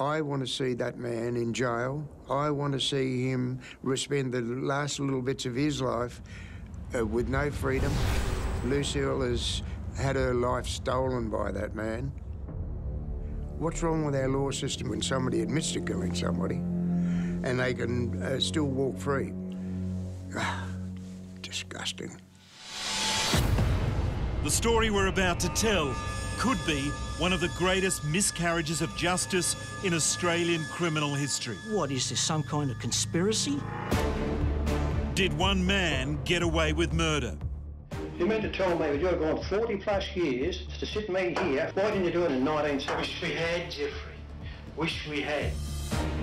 I want to see that man in jail. I want to see him spend the last little bits of his life uh, with no freedom. Lucille has had her life stolen by that man. What's wrong with our law system when somebody admits to killing somebody and they can uh, still walk free? Ah, disgusting. The story we're about to tell could be one of the greatest miscarriages of justice in Australian criminal history. What, is this some kind of conspiracy? Did one man get away with murder? You mean to tell me that you've gone 40 plus years to sit me here, why didn't you do it in 1970? Wish we had, Jeffrey. Wish we had.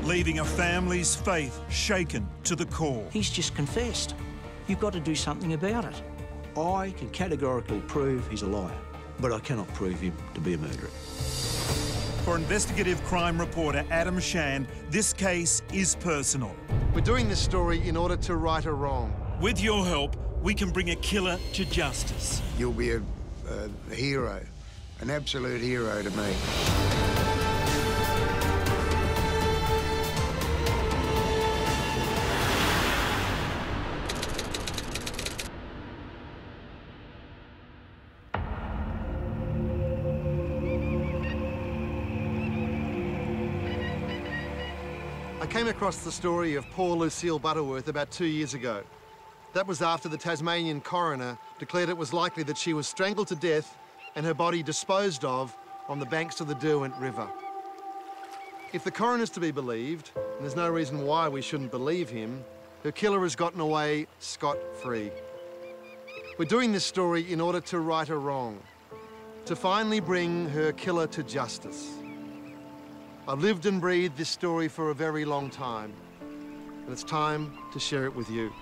Leaving a family's faith shaken to the core. He's just confessed. You've got to do something about it. I can categorically prove he's a liar but I cannot prove him to be a murderer. For investigative crime reporter Adam Shand, this case is personal. We're doing this story in order to right a wrong. With your help, we can bring a killer to justice. You'll be a, a hero, an absolute hero to me. Came across the story of poor Lucille Butterworth about two years ago. That was after the Tasmanian coroner declared it was likely that she was strangled to death and her body disposed of on the banks of the Derwent River. If the coroner's to be believed, and there's no reason why we shouldn't believe him, her killer has gotten away scot-free. We're doing this story in order to right a wrong, to finally bring her killer to justice. I've lived and breathed this story for a very long time, and it's time to share it with you.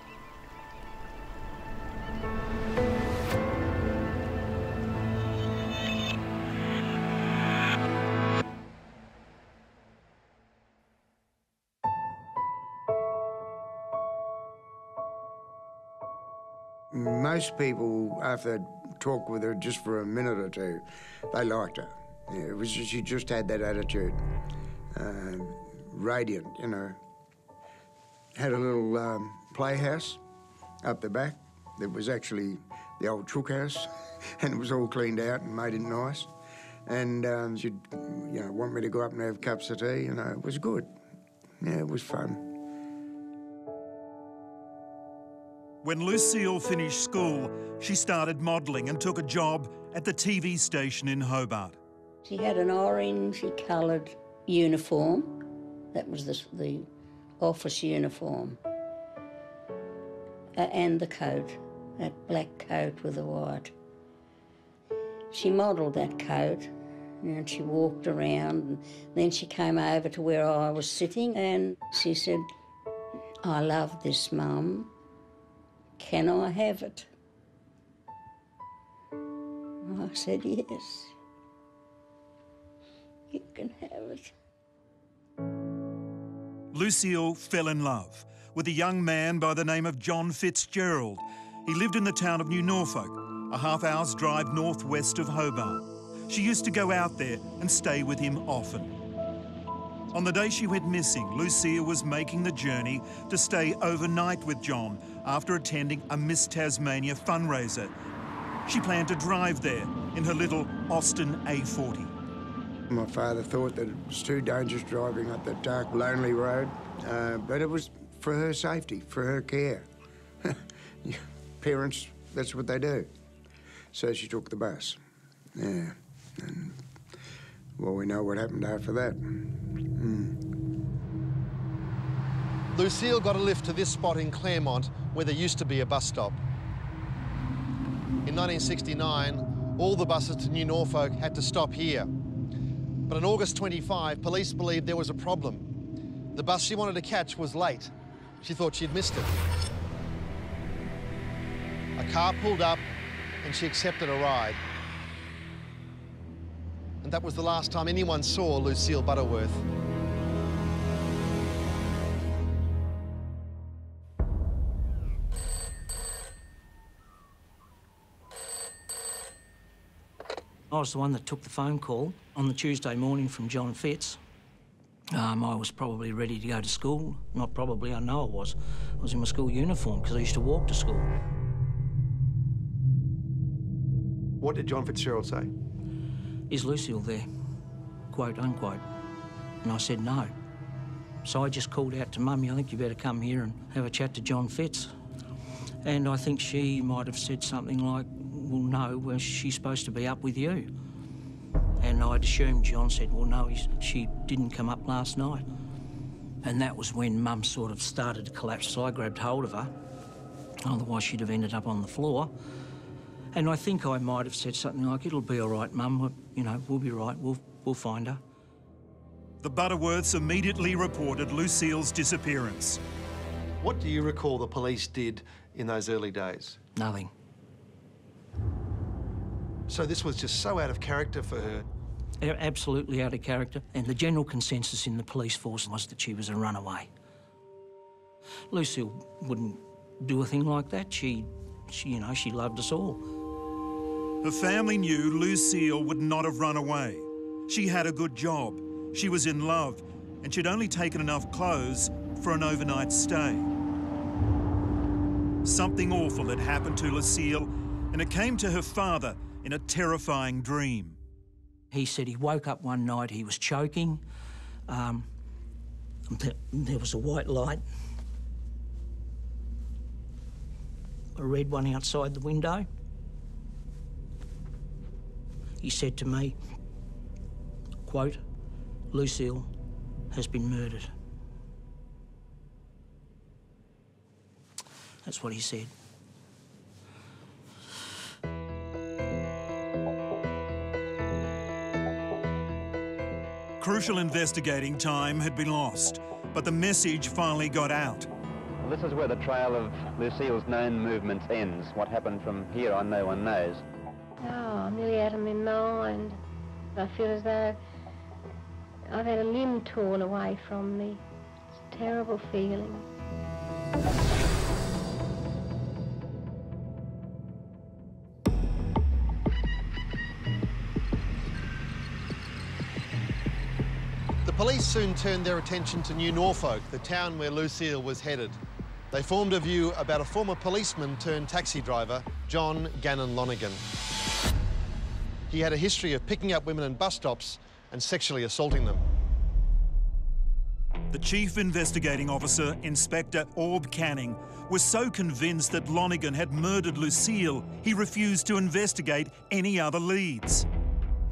Most people, after talk with her just for a minute or two, they liked her. It was she just had that attitude, uh, radiant, you know. Had a little um, playhouse up the back that was actually the old chook house, and it was all cleaned out and made it nice. And um, she'd, you know, want me to go up and have cups of tea. You know, it was good. Yeah, it was fun. When Lucille finished school, she started modelling and took a job at the TV station in Hobart. She had an orange coloured uniform. That was the, the office uniform. Uh, and the coat, that black coat with the white. She modelled that coat and she walked around and then she came over to where I was sitting and she said, I love this, Mum. Can I have it? I said, yes. You can have it. Lucille fell in love with a young man by the name of John Fitzgerald. He lived in the town of New Norfolk, a half hour's drive northwest of Hobart. She used to go out there and stay with him often. On the day she went missing, Lucille was making the journey to stay overnight with John after attending a Miss Tasmania fundraiser. She planned to drive there in her little Austin A40. My father thought that it was too dangerous driving up that dark, lonely road, uh, but it was for her safety, for her care. Parents, that's what they do. So she took the bus. Yeah. And, well, we know what happened after that. Mm. Lucille got a lift to this spot in Claremont where there used to be a bus stop. In 1969, all the buses to New Norfolk had to stop here but on August 25, police believed there was a problem. The bus she wanted to catch was late. She thought she'd missed it. A car pulled up and she accepted a ride. And that was the last time anyone saw Lucille Butterworth. I was the one that took the phone call on the Tuesday morning from John Fitz. Um, I was probably ready to go to school. Not probably, I know I was. I was in my school uniform because I used to walk to school. What did John Fitzgerald say? Is Lucille there? Quote unquote. And I said no. So I just called out to Mummy, I think you better come here and have a chat to John Fitz. And I think she might have said something like, well, no, well, she's supposed to be up with you. And I'd assumed John said, well, no, she didn't come up last night. And that was when Mum sort of started to collapse, so I grabbed hold of her. Otherwise, she'd have ended up on the floor. And I think I might have said something like, it'll be all right, Mum, you know, we'll be right, we'll, we'll find her. The Butterworths immediately reported Lucille's disappearance. What do you recall the police did in those early days? Nothing. So this was just so out of character for her? Absolutely out of character. And the general consensus in the police force was that she was a runaway. Lucille wouldn't do a thing like that. She, she, you know, she loved us all. The family knew Lucille would not have run away. She had a good job. She was in love, and she'd only taken enough clothes for an overnight stay. Something awful had happened to Lucille, and it came to her father in a terrifying dream. He said he woke up one night, he was choking. Um, there was a white light, a red one outside the window. He said to me, quote, Lucille has been murdered. That's what he said. Crucial investigating time had been lost, but the message finally got out. Well, this is where the trail of Lucille's known movements ends. What happened from here on, no one knows. Oh, I'm nearly out of my mind. I feel as though I've had a limb torn away from me. It's a terrible feeling. Police soon turned their attention to New Norfolk, the town where Lucille was headed. They formed a view about a former policeman turned taxi driver, John Gannon Lonergan. He had a history of picking up women in bus stops and sexually assaulting them. The Chief Investigating Officer, Inspector Orb Canning, was so convinced that Lonergan had murdered Lucille, he refused to investigate any other leads.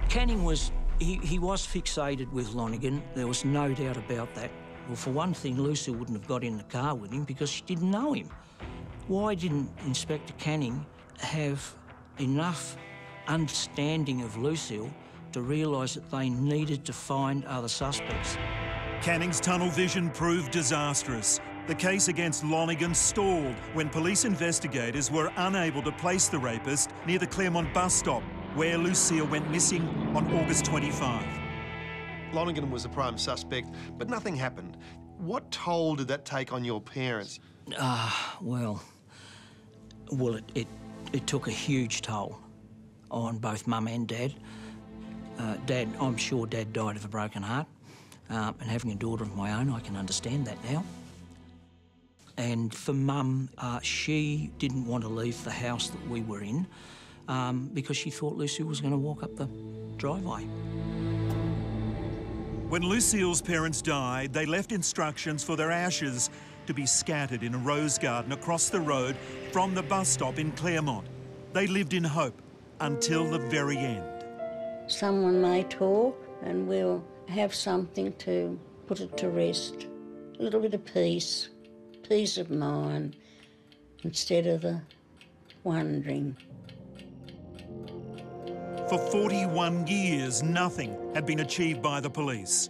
Canning was, he, he was fixated with Lonergan, there was no doubt about that. Well, for one thing, Lucille wouldn't have got in the car with him because she didn't know him. Why didn't Inspector Canning have enough understanding of Lucille to realise that they needed to find other suspects. Canning's tunnel vision proved disastrous. The case against Lonergan stalled when police investigators were unable to place the rapist near the Claremont bus stop, where Lucille went missing on August 25. Lonergan was the prime suspect, but nothing happened. What toll did that take on your parents? Ah, uh, well, well, it, it, it took a huge toll on both mum and dad. Uh, dad, I'm sure Dad died of a broken heart. Um, and having a daughter of my own, I can understand that now. And for Mum, uh, she didn't want to leave the house that we were in um, because she thought Lucille was going to walk up the driveway. When Lucille's parents died, they left instructions for their ashes to be scattered in a rose garden across the road from the bus stop in Claremont. They lived in hope until the very end. Someone may talk and we'll have something to put it to rest. A little bit of peace, peace of mind, instead of the wondering. For 41 years, nothing had been achieved by the police.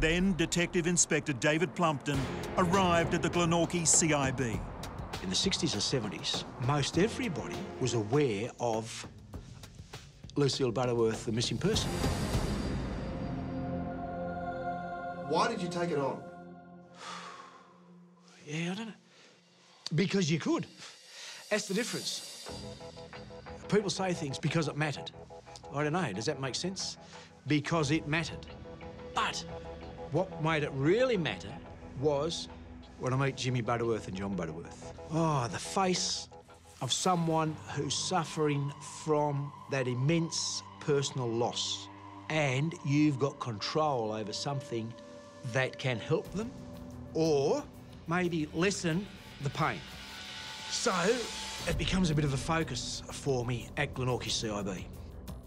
Then Detective Inspector David Plumpton arrived at the Glenorchy CIB. In the 60s or 70s, most everybody was aware of Lucille Butterworth, the missing person. Why did you take it on? yeah, I don't know. Because you could. That's the difference. People say things because it mattered. I don't know, does that make sense? because it mattered. But what made it really matter was when I meet Jimmy Butterworth and John Butterworth. Oh, the face of someone who's suffering from that immense personal loss. And you've got control over something that can help them or maybe lessen the pain. So it becomes a bit of a focus for me at Glenorchy CIB.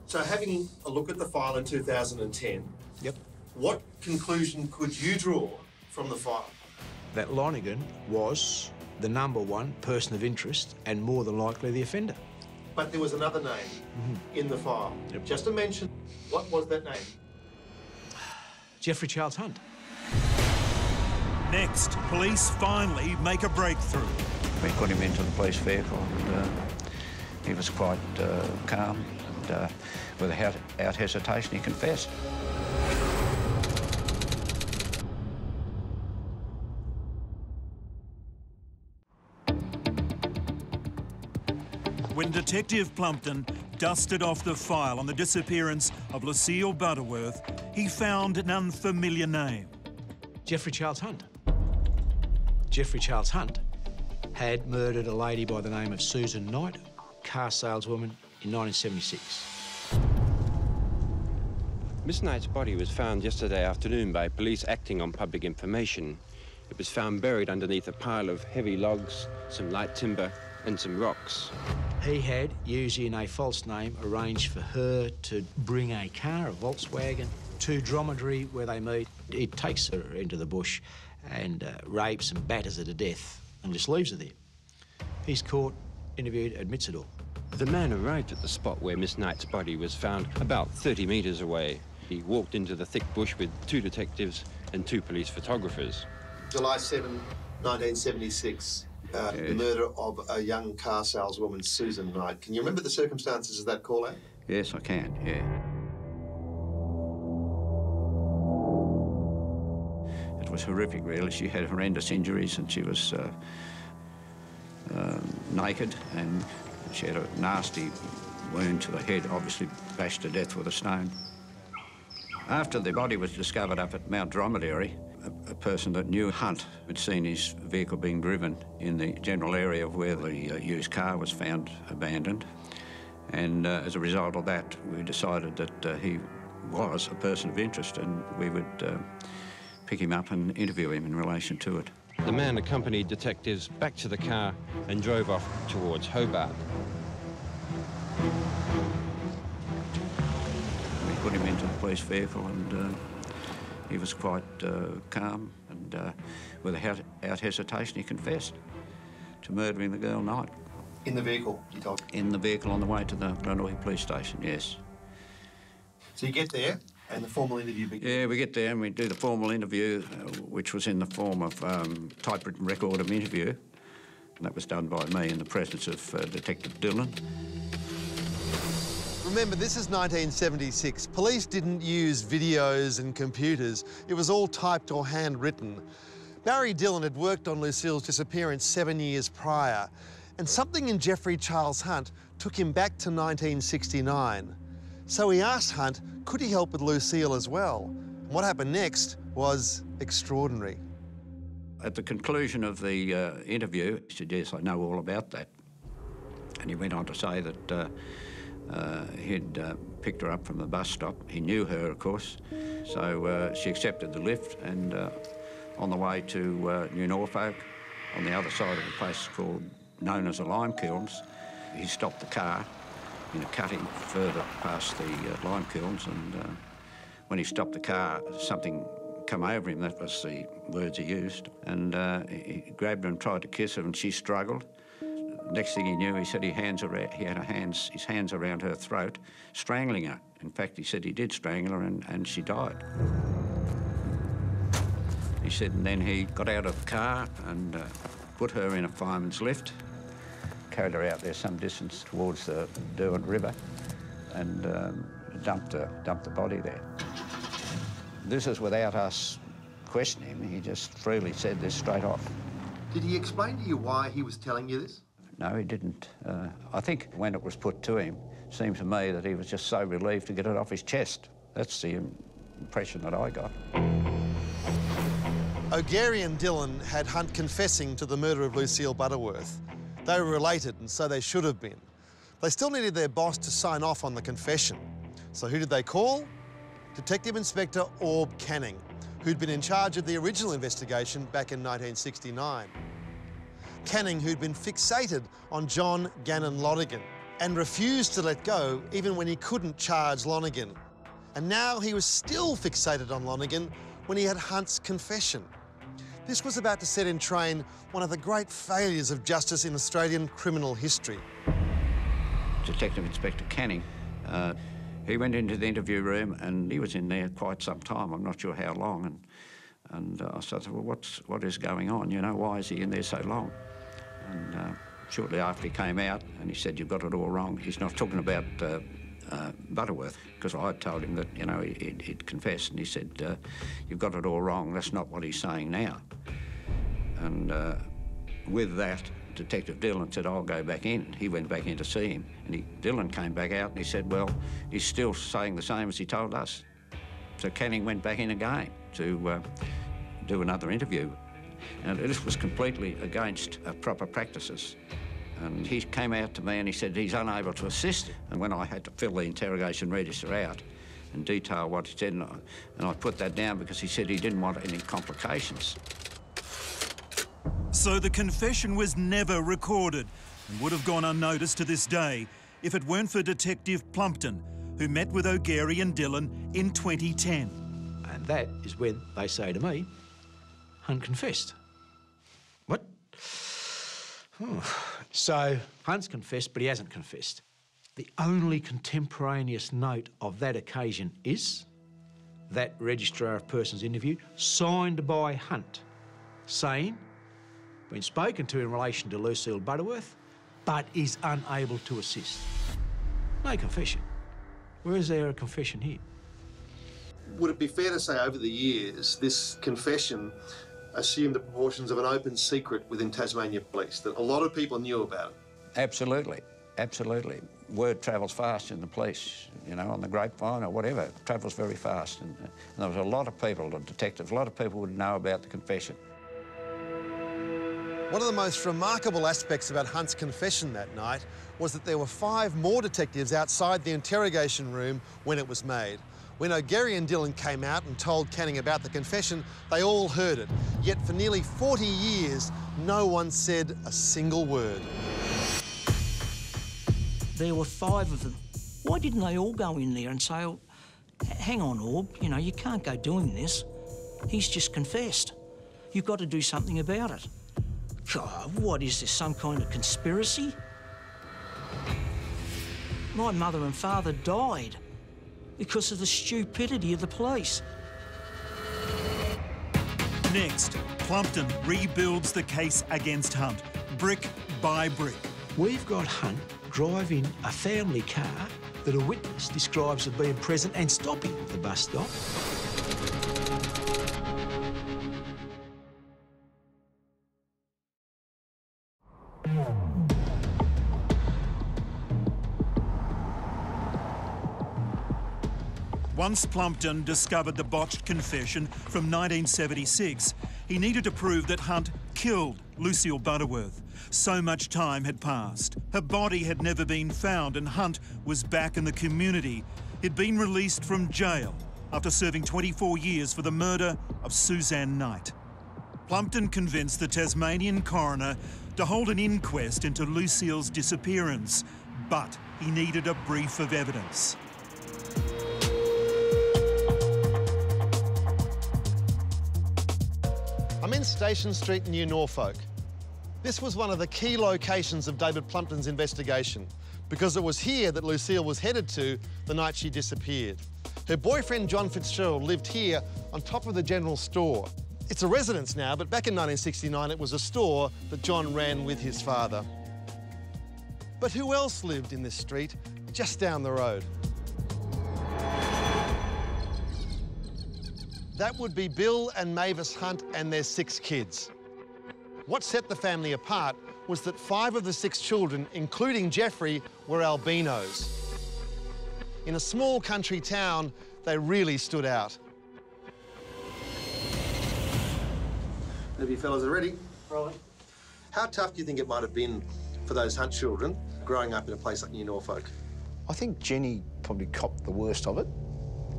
So having a look at the file in 2010, Yep. what conclusion could you draw from the file? That Lonergan was the number one person of interest and more than likely the offender. But there was another name mm-hmm. in the file. Just to mention, what was that name? Jeffrey Charles Hunt. Next, police finally make a breakthrough. We put him into the police vehicle and uh, he was quite uh, calm and uh, without hesitation he confessed. When Detective Plumpton dusted off the file on the disappearance of Lucille Butterworth, he found an unfamiliar name. Jeffrey Charles Hunt. Jeffrey Charles Hunt had murdered a lady by the name of Susan Knight, car saleswoman, in 1976. Miss Knight's body was found yesterday afternoon by police acting on public information. It was found buried underneath a pile of heavy logs, some light timber, and some rocks. He had, using a false name, arranged for her to bring a car, a Volkswagen, to Dromedary where they meet. It takes her into the bush and uh, rapes and batters her to death and just leaves her there. He's caught, interviewed, admits it all. The man arrived at the spot where Miss Knight's body was found about 30 metres away. He walked into the thick bush with two detectives and two police photographers. July 7, 1976. Uh, The murder of a young car saleswoman, Susan Knight. Can you remember the circumstances of that call out? Yes, I can, yeah. Was horrific, really. She had horrendous injuries and she was uh, um, naked and she had a nasty wound to the head, obviously bashed to death with a stone. After the body was discovered up at Mount Dromedary, a, a person that knew Hunt had seen his vehicle being driven in the general area of where the uh, used car was found abandoned. And uh, as a result of that, we decided that uh, he was a person of interest and we would uh, pick him up and interview him in relation to it. The man accompanied detectives back to the car and drove off towards Hobart. We put him into the police vehicle and uh, he was quite uh, calm and uh, without hesitation he confessed to murdering the girl Knight. In the vehicle, you told In the vehicle on the way to the Glenorchy police station, yes. So you get there and the formal interview begins. Yeah, we get there and we do the formal interview, uh, which was in the form of um, typewritten record of interview. And that was done by me in the presence of uh, Detective Dillon. Remember, this is 1976. Police didn't use videos and computers. It was all typed or handwritten. Barry Dillon had worked on Lucille's disappearance seven years prior, and something in Jeffrey Charles Hunt took him back to 1969. So he asked Hunt, could he help with Lucille as well? What happened next was extraordinary. At the conclusion of the uh, interview, he said, Yes, I know all about that. And he went on to say that uh, uh, he'd uh, picked her up from the bus stop. He knew her, of course. So uh, she accepted the lift and uh, on the way to New Norfolk, on the other side of a place called, known as the Lime Kilns, he stopped the car in a cutting further past the uh, lime kilns and uh, when he stopped the car, something come over him, that was the words he used, and uh, he grabbed her and tried to kiss her and she struggled. Next thing he knew, he said he, hands around, he had hands, his hands around her throat, strangling her. In fact, he said he did strangle her and, and she died. He said, and then he got out of the car and uh, put her in a fireman's lift, carried her out there some distance towards the Derwent River and um, dumped, her, dumped the body there. This is without us questioning him. He just freely said this straight off. Did he explain to you why he was telling you this? No, he didn't. Uh, I think when it was put to him, it seemed to me that he was just so relieved to get it off his chest. That's the impression that I got. O'Garry and Dillon had Hunt confessing to the murder of Lucille Butterworth. They were related, and so they should have been. They still needed their boss to sign off on the confession. So who did they call? Detective Inspector Orb Canning, who'd been in charge of the original investigation back in 1969. Canning, who'd been fixated on John Gannon Lonergan and refused to let go even when he couldn't charge Lonergan. And now he was still fixated on Lonergan when he had Hunt's confession. This was about to set in train one of the great failures of justice in Australian criminal history. Detective Inspector Canning, uh, he went into the interview room and he was in there quite some time. I'm not sure how long. And, and uh, I said, well, what's, what is going on? You know, why is he in there so long? And uh, shortly after he came out and he said, you've got it all wrong. He's not talking about uh, Butterworth because I told him that, you know, he, would confessed and he said, uh, you've got it all wrong. That's not what he's saying now. And uh, with that, Detective Dillon said, I'll go back in. He went back in to see him. And he, Dillon came back out and he said, well, he's still saying the same as he told us. So Canning went back in again to uh, do another interview. And this was completely against uh, proper practices. And he came out to me and he said he's unable to assist. And when I had to fill the interrogation register out and detail what he said, and I, and I put that down because he said he didn't want any complications. So the confession was never recorded and would have gone unnoticed to this day if it weren't for Detective Plumpton, who met with O'Garry and Dillon in 2010. And that is when they say to me, Hunt confessed. So Hunt's confessed, but he hasn't confessed. The only contemporaneous note of that occasion is that Registrar of Persons interview signed by Hunt saying been spoken to in relation to Lucille Butterworth, but is unable to assist. No confession. Where is there a confession here? Would it be fair to say over the years, this confession assumed the proportions of an open secret within Tasmania Police, that a lot of people knew about it? Absolutely, absolutely. Word travels fast in the police, you know, on the grapevine or whatever. It travels very fast. And, and there was a lot of people, the detectives, a lot of people would know about the confession. One of the most remarkable aspects about Hunt's confession that night was that there were five more detectives outside the interrogation room when it was made. When O'Gerry and Dillon came out and told Canning about the confession, they all heard it. Yet for nearly 40 years, no one said a single word. There were five of them. Why didn't they all go in there and say, oh, hang on, Orb, you know, you can't go doing this. He's just confessed. You've got to do something about it. God, what is this, some kind of conspiracy? My mother and father died because of the stupidity of the police. Next, Plumpton rebuilds the case against Hunt, brick by brick. We've got Hunt driving a family car that a witness describes as being present and stopping at the bus stop. Once Plumpton discovered the botched confession from 1976, he needed to prove that Hunt killed Lucille Butterworth. So much time had passed. Her body had never been found and Hunt was back in the community. He'd been released from jail after serving 24 years for the murder of Suzanne Knight. Plumpton convinced the Tasmanian coroner to hold an inquest into Lucille's disappearance, but he needed a brief of evidence. Station Street, New Norfolk. This was one of the key locations of David Plumpton's investigation because it was here that Lucille was headed to the night she disappeared. Her boyfriend, John Fitzgerald, lived here on top of the general store. It's a residence now, but back in 1969 it was a store that John ran with his father. But who else lived in this street just down the road? That would be Bill and Mavis Hunt and their six kids. What set the family apart was that five of the six children, including Jeffrey, were albinos. In a small country town, they really stood out. Have you fellas are ready? Right. How tough do you think it might have been for those Hunt children growing up in a place like New Norfolk? I think Jenny probably copped the worst of it,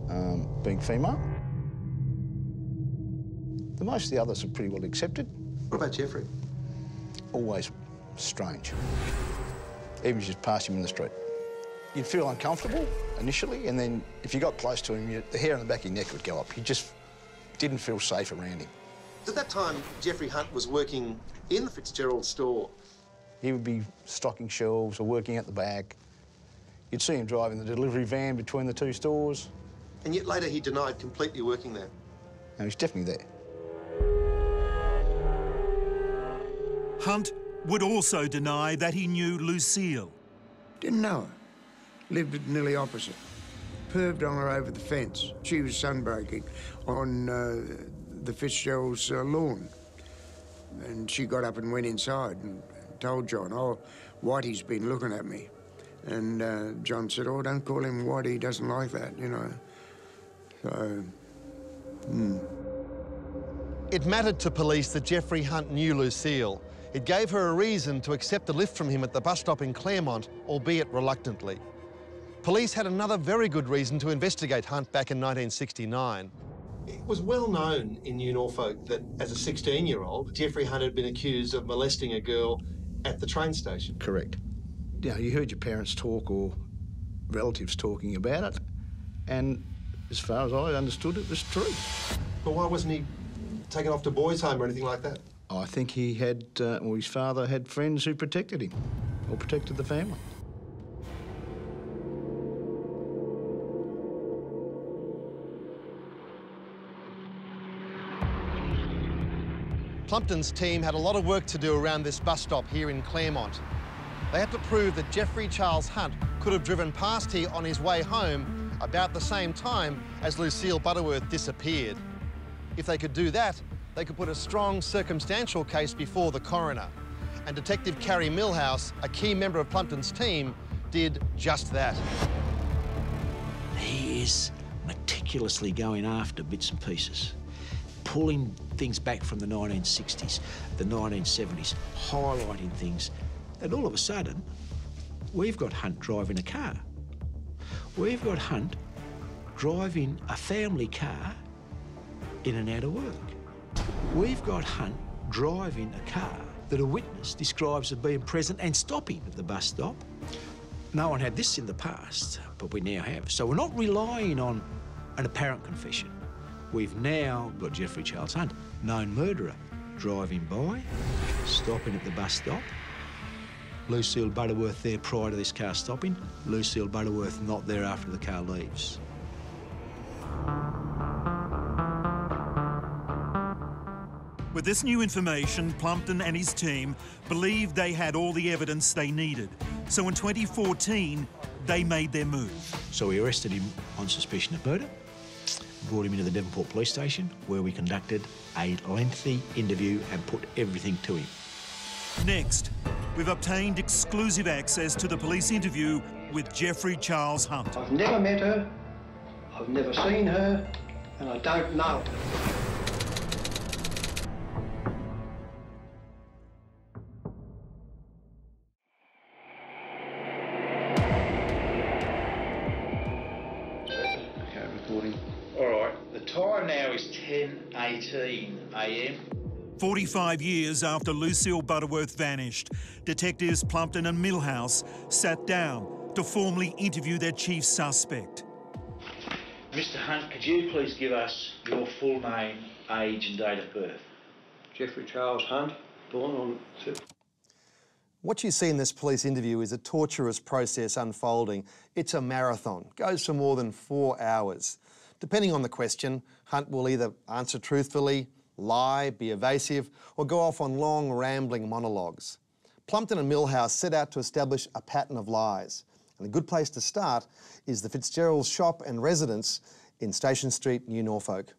um, being female. The most of the others are pretty well accepted. What about Jeffrey? Always strange. Even if you just pass him in the street. You'd feel uncomfortable initially, and then if you got close to him, you, the hair on the back of your neck would go up. You just didn't feel safe around him. At that time, Jeffrey Hunt was working in the Fitzgerald store. He would be stocking shelves or working at the back. You'd see him driving the delivery van between the two stores. And yet later he denied completely working there. No, he's definitely there. Hunt would also deny that he knew Lucille. Didn't know her. Lived nearly opposite. Perved on her over the fence. She was sunbreaking on uh, the Fitzgerald's uh, lawn. And she got up and went inside and told John, oh, Whitey's been looking at me. And uh, John said, oh, don't call him Whitey, he doesn't like that, you know. So, hmm. It mattered to police that Jeffrey Hunt knew Lucille. It gave her a reason to accept a lift from him at the bus stop in Claremont, albeit reluctantly. Police had another very good reason to investigate Hunt back in 1969. It was well known in New Norfolk that as a 16 year old, Jeffrey Hunt had been accused of molesting a girl at the train station. Correct. You know, you heard your parents talk or relatives talking about it, and as far as I understood, it was true. But why wasn't he taken off to boys' home or anything like that? I think he had, uh, or his father had friends who protected him or protected the family. Plumpton's team had a lot of work to do around this bus stop here in Claremont. They had to prove that Jeffrey Charles Hunt could have driven past here on his way home about the same time as Lucille Butterworth disappeared. If they could do that, they could put a strong circumstantial case before the coroner. And Detective Carrie Millhouse, a key member of Plumpton's team, did just that. He is meticulously going after bits and pieces, pulling things back from the 1960s, the 1970s, highlighting things. And all of a sudden, we've got Hunt driving a car. We've got Hunt driving a family car in and out of work. We've got Hunt driving a car that a witness describes as being present and stopping at the bus stop. No one had this in the past, but we now have. So we're not relying on an apparent confession. We've now got Jeffrey Charles Hunt, known murderer, driving by, stopping at the bus stop. Lucille Butterworth there prior to this car stopping. Lucille Butterworth not there after the car leaves. With this new information, Plumpton and his team believed they had all the evidence they needed. So in 2014, they made their move. So we arrested him on suspicion of murder, brought him into the Devonport police station, where we conducted a lengthy interview and put everything to him. Next, we've obtained exclusive access to the police interview with Jeffrey Charles Hunt. I've never met her, I've never seen her, and I don't know her. 10.18 a.m. 45 years after Lucille Butterworth vanished, detectives Plumpton and Millhouse sat down to formally interview their chief suspect. Mr Hunt, could you please give us your full name, age and date of birth? Jeffrey Charles Hunt, born on... What you see in this police interview is a torturous process unfolding. It's a marathon, goes for more than four hours. Depending on the question, Hunt will either answer truthfully, lie, be evasive, or go off on long, rambling monologues. Plumpton and Millhouse set out to establish a pattern of lies. And a good place to start is the Fitzgerald's shop and residence in Station Street, New Norfolk.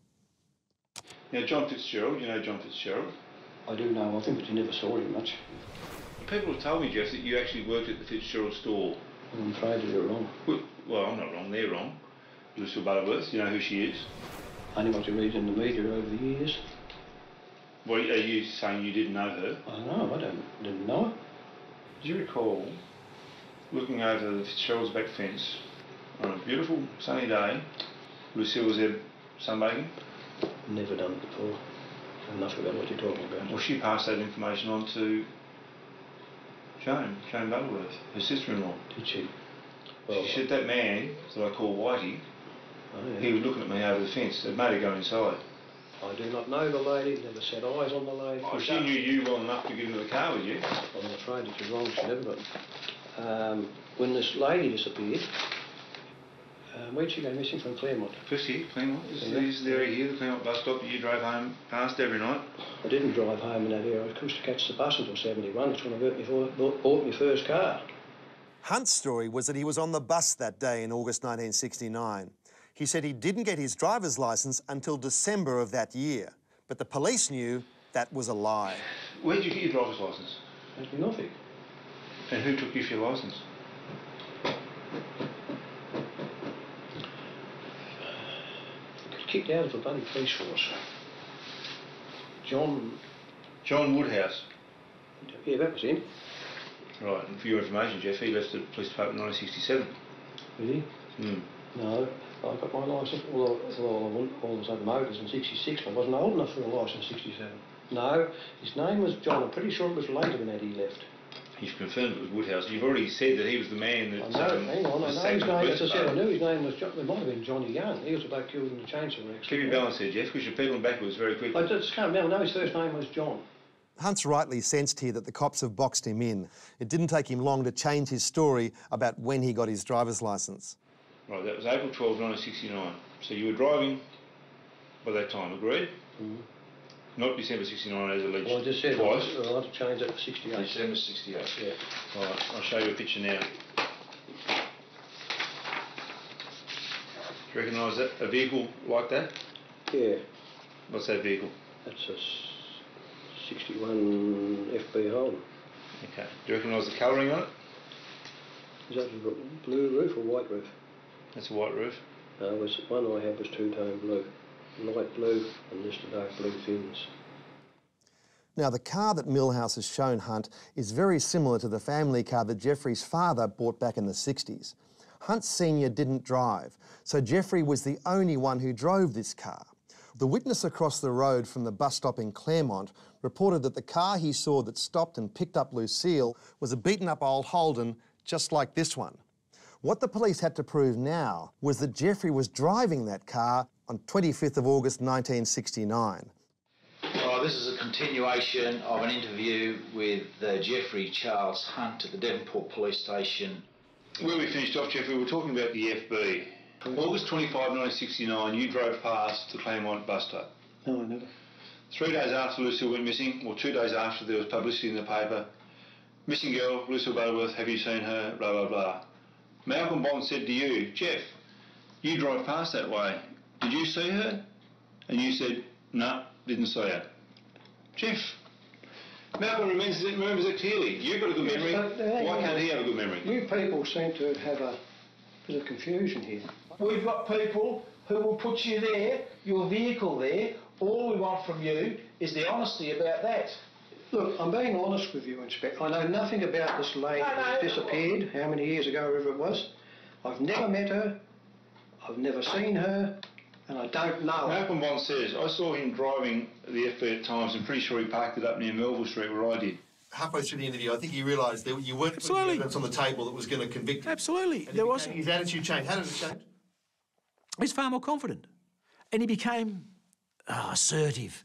Now, John Fitzgerald, you know John Fitzgerald? I do know of him, but you never saw him much. People have told me, Jeff, that you actually worked at the Fitzgerald store. I'm afraid you're wrong. Well, well, I'm not wrong, they're wrong. Lucille Butterworth? You know who she is? I Only what you read in the media over the years. Well, are you saying you didn't know her? I don't know, I don't, didn't know her. Do you recall looking over the Fitzgerald's back fence on a beautiful sunny day? Lucille was there sunbathing? Never done it before. Enough about what you're talking about. Well, she passed that information on to Joan, Joan Butterworth, her sister-in-law. Did she? she said that man that I call Whitey. He was looking at me over the fence. It made her go inside. I do not know the lady, never set eyes on the lady. Oh, she knew you well enough to get into the car with you. I'm afraid that you're wrong, she never got um, When this lady disappeared, um, where'd she go missing from Claremont? Just here, Claremont. This Yeah. is the area here, the Claremont bus stop that you drove home past every night. I didn't drive home in that area. I used to catch the bus until 71. That's when I bought my, bought, bought my first car. Hunt's story was that he was on the bus that day in August 1969. He said he didn't get his driver's licence until December of that year, but the police knew that was a lie. Where did you get your driver's licence? At Norfolk. And who took you for your licence? Got kicked out of the bloody police force. John, John Woodhouse. yeah, that was him. Right, and for your information, Jeff, he left the police department in 1967. Did he? Hmm. No, I got my licence, although, although I won- always had motors in 66, but I wasn't old enough for a licence in 67. No, his name was John. I'm pretty sure it was later than that he left. You've confirmed it was Woodhouse. You've already said that he was the man that. I know, um, hang on, I know sacked his the name, as I said, I knew his name was John, it might have been Johnny Young. He was about bloke killed in the chainsaw accident. Keep your balance there, Jeff, because you're pedaling backwards very quickly. I just can't remember, I know his first name was John. Hunt's rightly sensed here that the cops have boxed him in. It didn't take him long to change his story about when he got his driver's licence. Right, that was April 12, 1969. So you were driving by that time, agreed? Mm-hmm. Not December 69 as alleged. Well, I just said, Twice. I want to change that to 68. December 68. Yeah. Right, I'll show you a picture now. Do you recognise that? A vehicle like that? Yeah, What's that vehicle? that's a 61 FB Holden. Okay. Do you recognise the colouring on it? Is that a blue roof or white roof? That's a white roof. No, it was, one I had was two-tone blue. Light blue and this the dark blue fins. Now, the car that Millhouse has shown Hunt is very similar to the family car that Jeffrey's father bought back in the 60s. Hunt Sr. didn't drive, so Jeffrey was the only one who drove this car. The witness across the road from the bus stop in Claremont reported that the car he saw that stopped and picked up Lucille was a beaten up old Holden just like this one. What the police had to prove now was that Jeffrey was driving that car on 25th of August 1969. Oh, this is a continuation of an interview with uh, Jeffrey Charles Hunt at the Devonport Police Station. Where we finished off, Jeff, we were talking about the FB. August 25, 1969, you drove past the Claremont bus stop. No, I never. Three days after Lucille went missing, or two days after there was publicity in the paper, missing girl, Lucille Butterworth, have you seen her, blah, blah, blah. Malcolm Bond said to you, Jeff, you drive past that way. Did you see her? And you said, no, didn't see her. Jeff, Malcolm remembers it, remembers it clearly. You've got a good Yes, memory. but, uh, Why can't he have a good memory? You people seem to have a bit of confusion here. We've got people who will put you there, your vehicle there. All we want from you is the honesty about that. Look, I'm being honest with you, Inspector. I know nothing about this lady No, no. that disappeared, how many years ago, whoever it was. I've never met her, I've never seen her, and I don't know her. Malcolm Bond says, I saw him driving the FB at times. I'm pretty sure he parked it up near Melville Street where I did. halfway through the interview, I think he realised that you weren't putting Absolutely. evidence on the table that was going to convict him. Absolutely. And There he was. became- His attitude changed. How did it change? He's far more confident. And he became oh, assertive.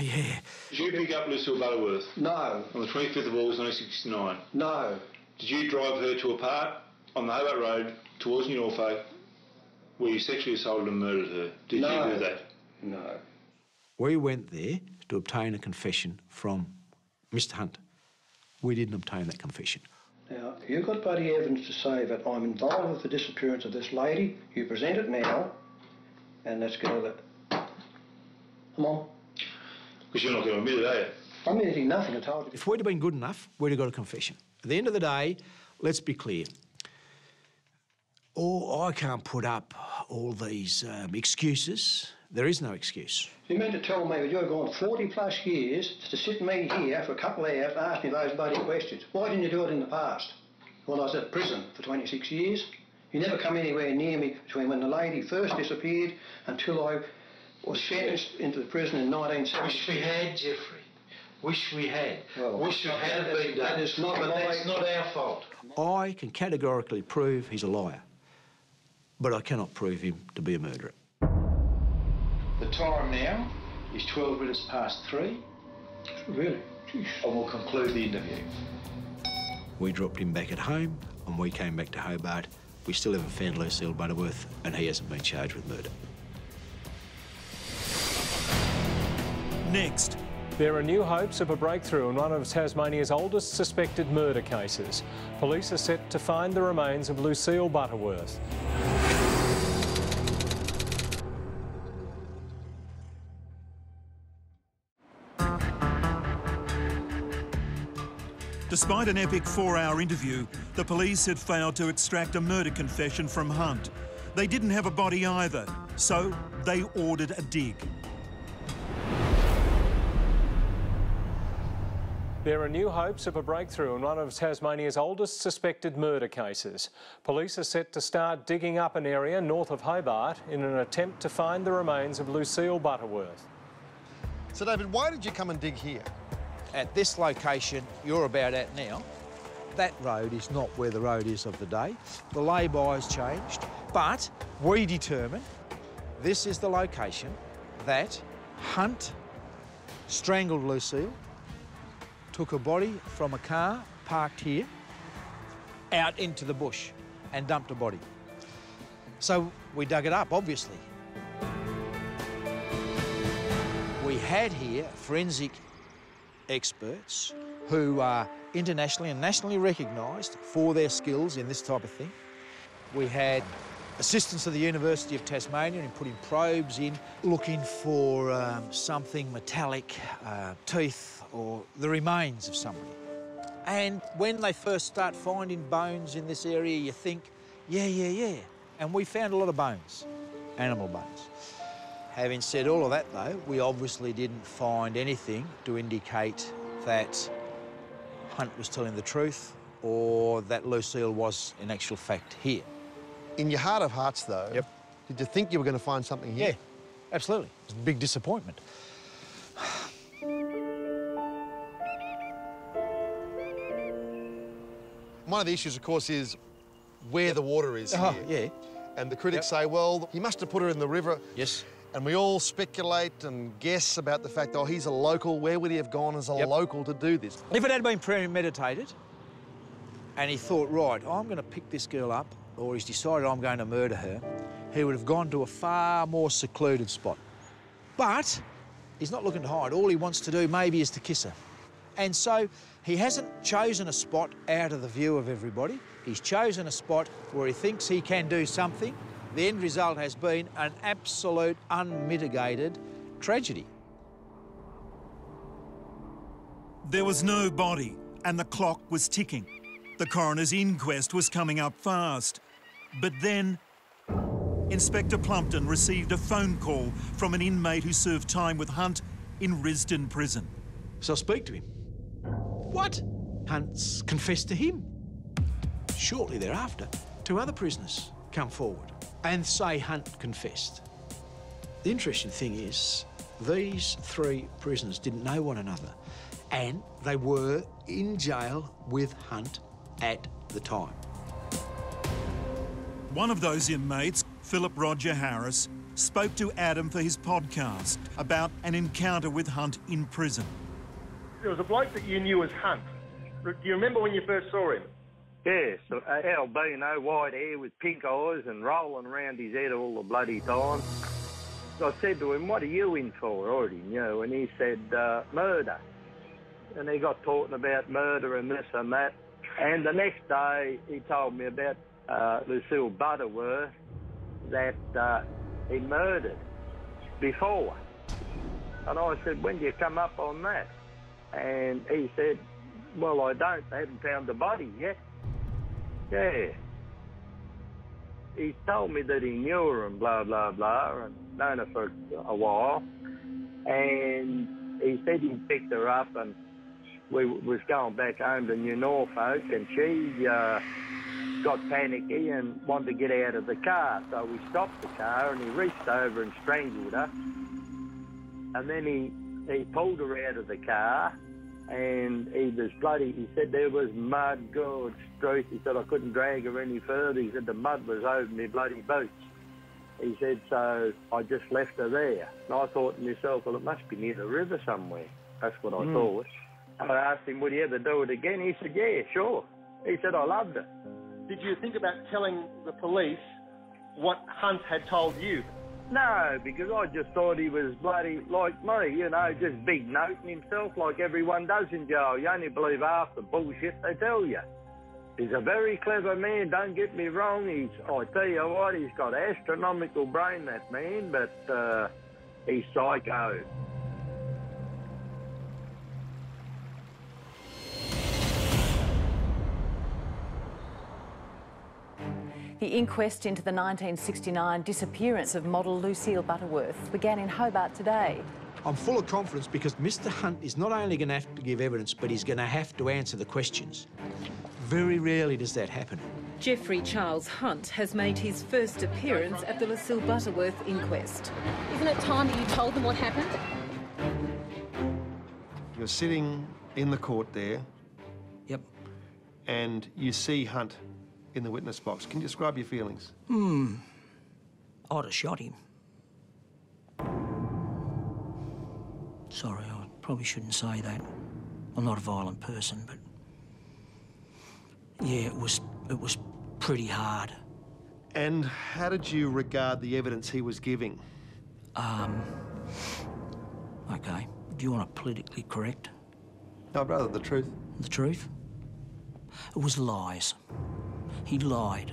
Yeah. Did you pick up Lucille Butterworth No, on the 25th of August 1969? no. Did you drive her to a park on the Hobart Road towards New Norfolk where you sexually assaulted and murdered her? Did No. you do that? No. We went there to obtain a confession from Mr. Hunt. We didn't obtain that confession. Now, you've got bloody evidence to say that I'm involved with the disappearance of this lady. You present it now, and let's get all it. Come on. Because you're not going to admit it, are you? I'm admitting nothing. I told you. If we'd have been good enough, we'd have got a confession. At the end of the day, let's be clear. Oh, I can't put up all these um, excuses. There is no excuse. You meant to tell me that you've gone 40 plus years to sit me here for a couple of hours and ask me those bloody questions. Why didn't you do it in the past? Well, I was at prison for 26 years. You never come anywhere near me between when the lady first disappeared until I was sentenced into the prison in 1970. Wish we had, Geoffrey. Wish we had. Well, Wish it had that- been done. that is not but that's not our fault. I can categorically prove he's a liar, but I cannot prove him to be a murderer. The time now is 12 minutes past three. Really? And we'll conclude the interview. We dropped him back at home and we came back to Hobart. We still haven't found Lucille Butterworth and he hasn't been charged with murder. Next, There are new hopes of a breakthrough in one of Tasmania's oldest suspected murder cases. Police are set to find the remains of Lucille Butterworth. Despite an epic four-hour interview, the police had failed to extract a murder confession from Hunt. They didn't have a body either, so they ordered a dig. There are new hopes of a breakthrough in one of Tasmania's oldest suspected murder cases. Police are set to start digging up an area north of Hobart in an attempt to find the remains of Lucille Butterworth. So, David, why did you come and dig here? At this location you're about at now, that road is not where the road is of the day. The lay-by has changed, but we determine this is the location that Hunt strangled Lucille, took a body from a car parked here, out into the bush and dumped a body. So we dug it up, obviously. We had here forensic experts who are internationally and nationally recognised for their skills in this type of thing. We had assistants of the University of Tasmania in putting probes in, looking for um, something metallic, uh, teeth, or the remains of somebody. And when they first start finding bones in this area, you think, yeah, yeah, yeah. And we found a lot of bones, animal bones. Having said all of that, though, we obviously didn't find anything to indicate that Hunt was telling the truth or that Lucille was, in actual fact, here. In your heart of hearts, though, Yep. did you think you were going to find something here? Yeah, absolutely. It's a big disappointment. One of the issues, of course, is where the water is Oh, here. yeah. And the critics say, well, he must have put her in the river. Yes. And we all speculate and guess about the fact, oh, he's a local. Where would he have gone as a Yep. local to do this? If it had been premeditated and he thought, right, oh, I'm going to pick this girl up, or he's decided I'm going to murder her, he would have gone to a far more secluded spot. But he's not looking to hide. All he wants to do maybe is to kiss her. And so he hasn't chosen a spot out of the view of everybody. He's chosen a spot where he thinks he can do something. The end result has been an absolute unmitigated tragedy. There was no body, and the clock was ticking. The coroner's inquest was coming up fast. But then, Inspector Plumpton received a phone call from an inmate who served time with Hunt in Risdon Prison. So I speak to him. What? Hunt's confessed to him. Shortly thereafter, two other prisoners come forward and say Hunt confessed. The interesting thing is, these three prisoners didn't know one another and they were in jail with Hunt at the time. One of those inmates, Philip Roger Harris, spoke to Adam for his podcast about an encounter with Hunt in prison. There was a bloke that you knew as Hunt. Do you remember when you first saw him? Yes, albino, white hair with pink eyes and rolling around his head all the bloody time. I said to him, what are you in for? I already knew. And he said, uh, murder. And he got talking about murder and this and that. And the next day, he told me about uh, Lucille Butterworth that uh, he murdered before. And I said, when do you come up on that? And he said, well, I don't. They haven't found the body yet. Yeah. he told me that he knew her and blah, blah, blah, and known her for a while. And he said he picked her up and we was going back home to New Norfolk and she uh, got panicky and wanted to get out of the car. So we stopped the car and he reached over and strangled her. And then he, he pulled her out of the car and he was bloody. He said there was mud, good truth. He said I couldn't drag her any further. He said the mud was over me bloody boots. He said so I just left her there. And I thought to myself, well, it must be near the river somewhere. That's what I Mm. thought. I asked him, would he ever do it again? He said, yeah, sure. He said, I loved it. Did you think about telling the police what Hunt had told you? No, because I just thought he was bloody like me, you know, just big noting himself like everyone does in jail. You only believe half the bullshit they tell you. He's a very clever man, don't get me wrong. He's, I tell you what, he's got astronomical brain, that man, but uh, he's psycho. The inquest into the 1969 disappearance of model Lucille Butterworth began in Hobart today. I'm full of confidence because Mr Hunt is not only going to have to give evidence, but he's going to have to answer the questions. Very rarely does that happen. Geoffrey Charles Hunt has made his first appearance at the Lucille Butterworth inquest. Isn't it time that you told them what happened? You're sitting in the court there. Yep. And you see Hunt in the witness box. Can you describe your feelings? Hmm. I'd have shot him. Sorry, I probably shouldn't say that. I'm not a violent person, but yeah, it was it was pretty hard. And how did you regard the evidence he was giving? Um. Okay. Do you want it politically correct? No, rather the truth. The truth? It was lies. He lied.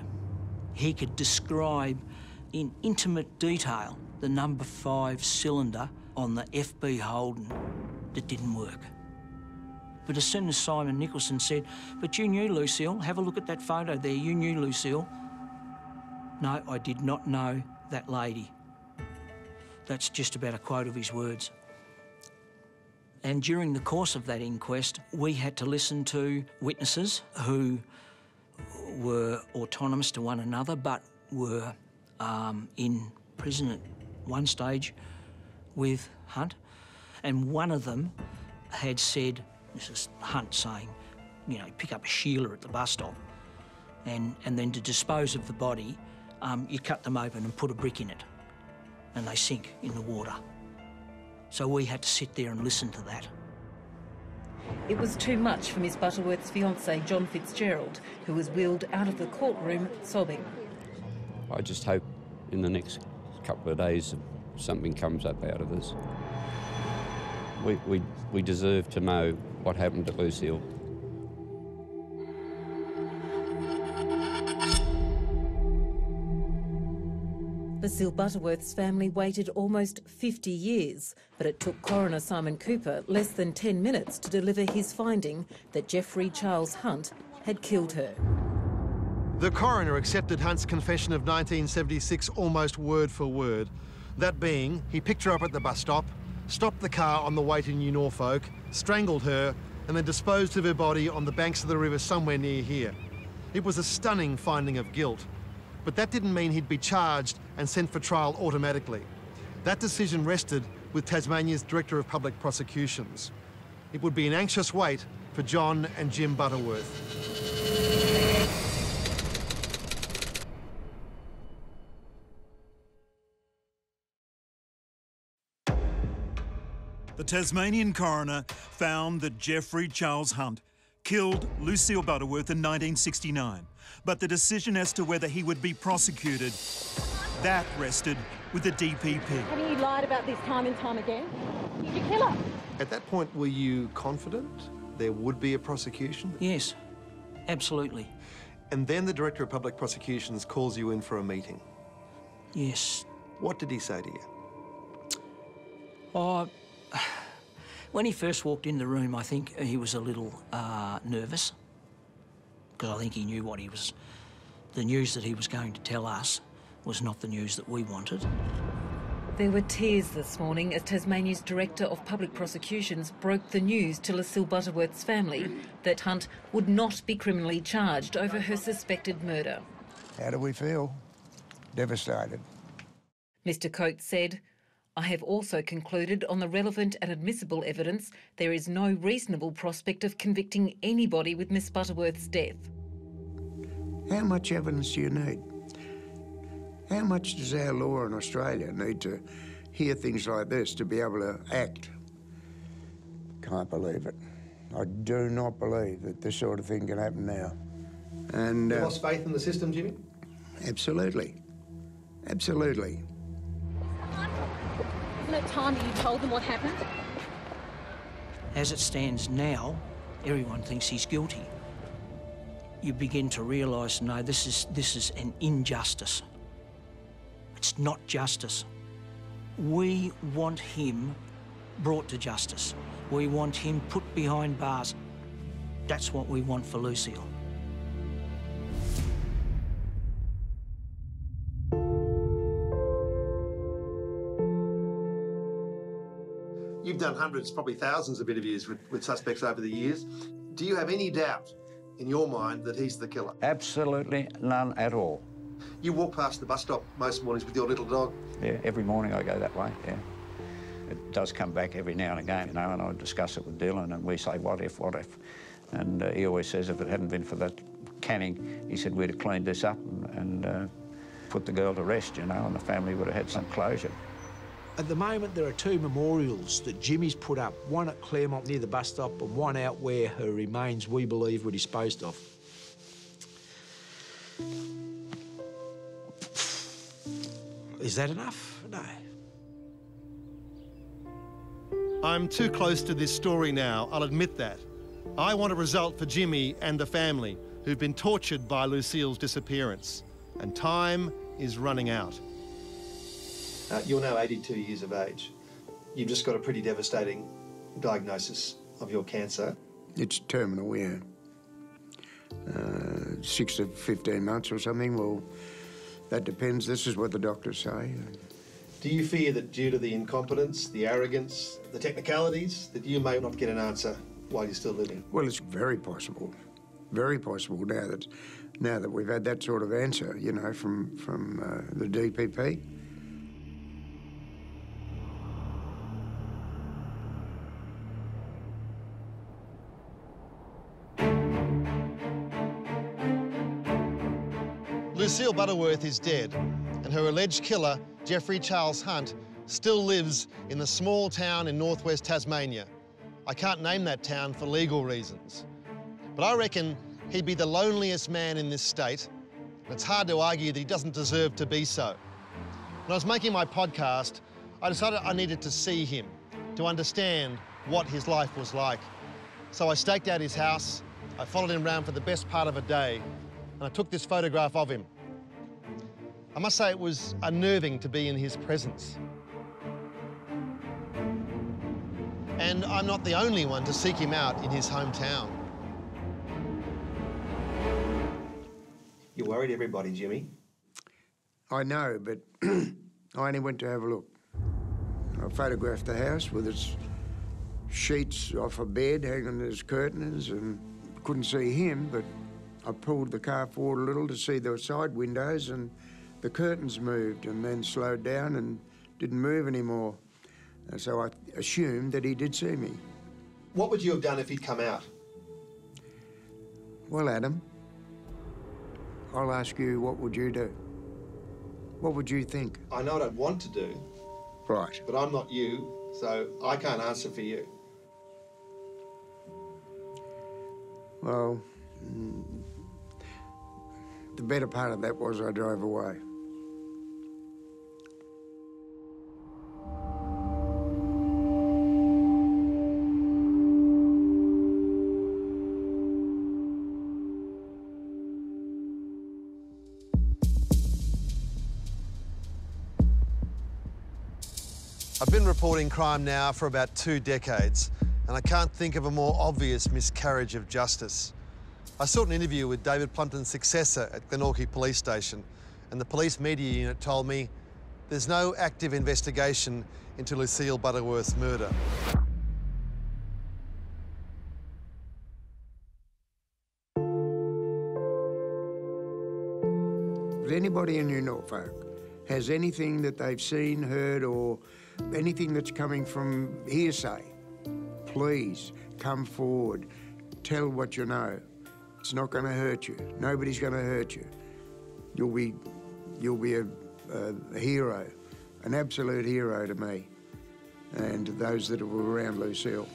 He could describe in intimate detail the number five cylinder on the FB Holden that didn't work. But as soon as Simon Nicholson said, But you knew Lucille, have a look at that photo there, you knew Lucille. No, I did not know that lady. That's just about a quote of his words. And during the course of that inquest, we had to listen to witnesses who were autonomous to one another but were um, in prison at one stage with Hunt. And one of them had said, this is Hunt saying, you know, pick up a Sheila at the bus stop and, and then to dispose of the body, um, you cut them open and put a brick in it and they sink in the water. So we had to sit there and listen to that. It was too much for Miss Butterworth's fiance, John Fitzgerald, who was wheeled out of the courtroom sobbing. I just hope in the next couple of days something comes up out of this. We, we, we deserve to know what happened to Lucille. Lucille Butterworth's family waited almost 50 years, but it took coroner Simon Cooper less than 10 minutes to deliver his finding that Geoffrey Charles Hunt had killed her. The coroner accepted Hunt's confession of 1976 almost word for word. That being, he picked her up at the bus stop, stopped the car on the way to New Norfolk, strangled her, and then disposed of her body on the banks of the river somewhere near here. It was a stunning finding of guilt. But that didn't mean he'd be charged and sent for trial automatically. That decision rested with Tasmania's Director of Public Prosecutions. It would be an anxious wait for John and Jim Butterworth. The Tasmanian coroner found that Geoffrey Charles Hunt killed Lucille Butterworth in 1969, but the decision as to whether he would be prosecuted, that rested with the DPP. Haven't you lied about this time and time again? Did you kill her? At that point, were you confident there would be a prosecution? Yes, absolutely. And then the Director of Public Prosecutions calls you in for a meeting. Yes. What did he say to you? Oh, when he first walked in the room, I think he was a little uh, nervous because I think he knew what he was the news that he was going to tell us was not the news that we wanted. There were tears this morning as Tasmania's Director of Public Prosecutions broke the news to Lucille Butterworth's family that Hunt would not be criminally charged over her suspected murder. How do we feel? Devastated. Mr Coates said, I have also concluded on the relevant and admissible evidence there is no reasonable prospect of convicting anybody with Miss Butterworth's death. How much evidence do you need? How much does our law in Australia need to hear things like this to be able to act? Can't believe it. I do not believe that this sort of thing can happen now. And You uh, lost faith in the system, Jimmy? absolutely, absolutely. Time that you told them what happened? As it stands now, everyone thinks he's guilty. You begin to realise, no, this is this is an injustice. It's not justice. We want him brought to justice. We want him put behind bars. That's what we want for Lucille. Done hundreds, probably thousands of interviews with, with suspects over the years. Do you have any doubt in your mind that he's the killer? Absolutely none at all. You walk past the bus stop most mornings with your little dog. Yeah, every morning I go that way, yeah. It does come back every now and again, you know, and I discuss it with Dylan and we say, what if, what if? And uh, he always says if it hadn't been for that canning, he said we'd have cleaned this up and, and uh, put the girl to rest, you know, and the family would have had some closure. At the moment, there are two memorials that Jimmy's put up, one at Claremont near the bus stop and one out where her remains, we believe, were disposed of. Is that enough? No. I'm too close to this story now, I'll admit that. I want a result for Jimmy and the family who've been tortured by Lucille's disappearance. And time is running out. Uh, you're now 82 years of age. You've just got a pretty devastating diagnosis of your cancer. It's terminal, yeah. Uh, six to 15 months or something. Well, that depends. This is what the doctors say. Do you fear that due to the incompetence, the arrogance, the technicalities, that you may not get an answer while you're still living? Well, it's very possible. Very possible now that now that we've had that sort of answer, you know, from from uh, the DPP. Lucille Butterworth is dead, and her alleged killer, Geoffrey Charles Hunt, still lives in the small town in northwest Tasmania. I can't name that town for legal reasons. But I reckon he'd be the loneliest man in this state, and it's hard to argue that he doesn't deserve to be so. When I was making my podcast, I decided I needed to see him to understand what his life was like. So I staked out his house, I followed him around for the best part of a day, and I took this photograph of him. I must say it was unnerving to be in his presence. And I'm not the only one to seek him out in his hometown. You worried everybody, Jimmy. I know, but I only went to have a look. I photographed the house with its sheets off a bed hanging as curtains and couldn't see him, but I pulled the car forward a little to see the side windows and the curtains moved and then slowed down and didn't move anymore. And so I assumed that he did see me. What would you have done if he'd come out? Well, Adam, I'll ask you, what would you do? What would you think? I know what I'd want to do, Right. but I'm not you, so I can't answer for you. Well, mm, the better part of that was I drove away. I've been reporting crime now for about two decades, and I can't think of a more obvious miscarriage of justice. I sought an interview with David Plumpton's successor at Glenorchy Police Station, and the police media unit told me there's no active investigation into Lucille Butterworth's murder. If anybody in New Norfolk has anything that they've seen, heard, or anything that's coming from hearsay, please come forward, tell what you know. It's not going to hurt you. Nobody's going to hurt you. You'll be, you'll be a, a hero, an absolute hero to me, and those that were around Lucille.